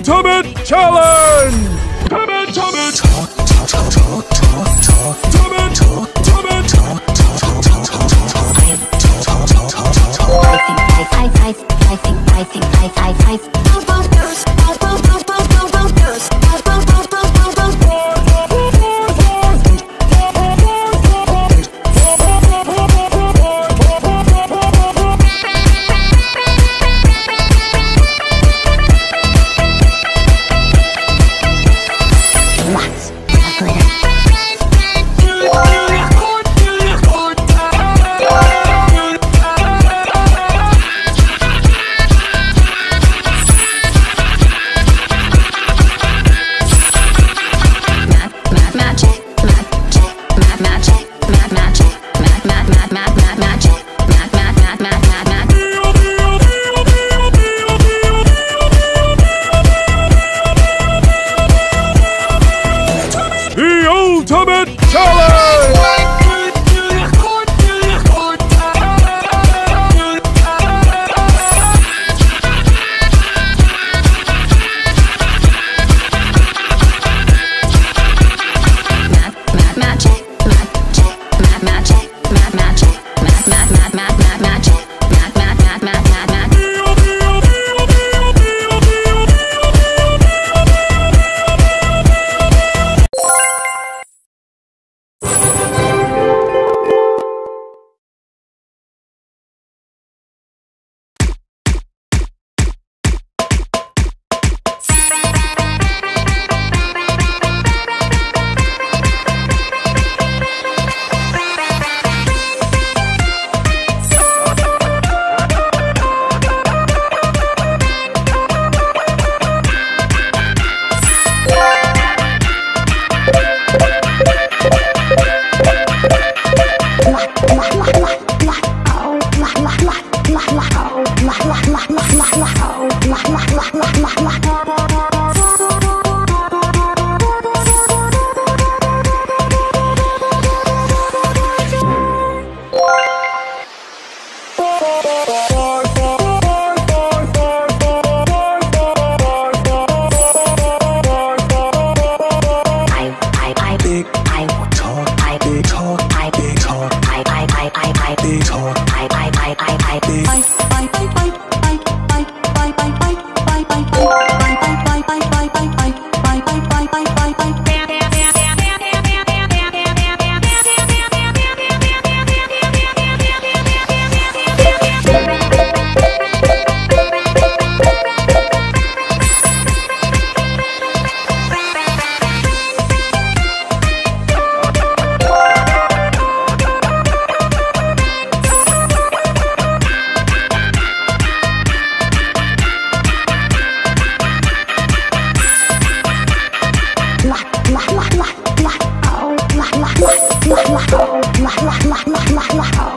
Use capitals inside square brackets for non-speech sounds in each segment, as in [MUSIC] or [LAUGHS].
Ultimate Challenge! Ultimate Challenge! I think I think I think I think I think I think Tommy.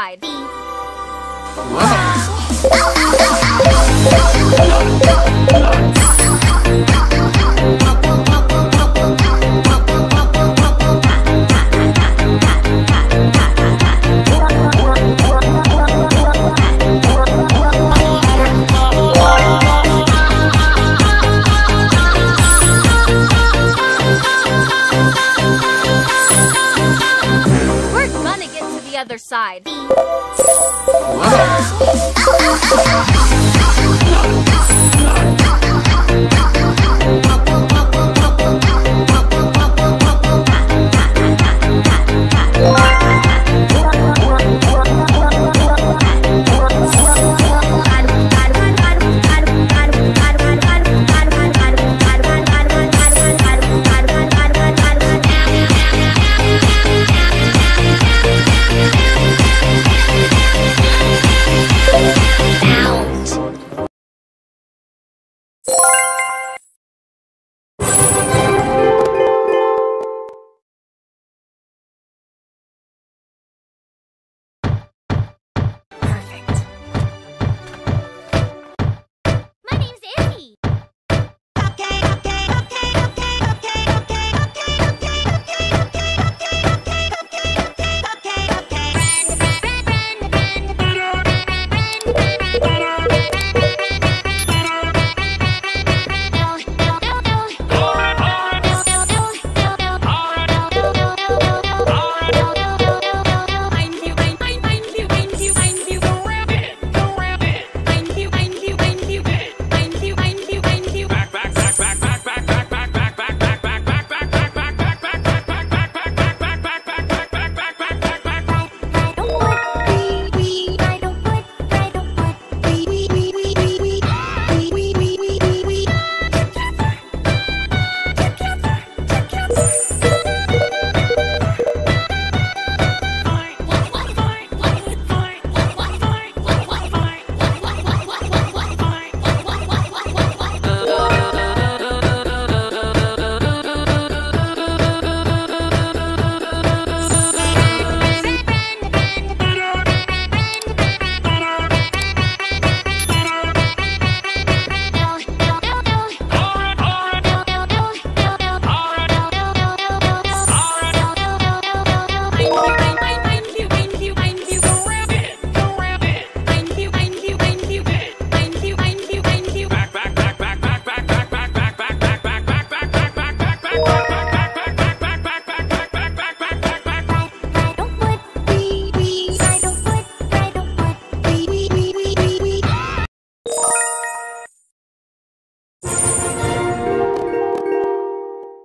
ride. Wow. [LAUGHS]